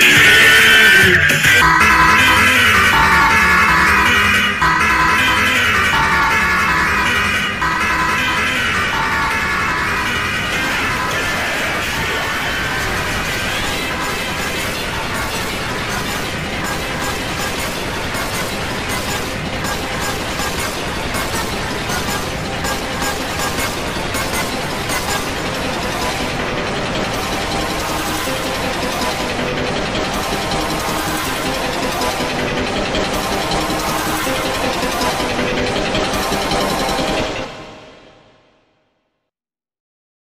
Yeah.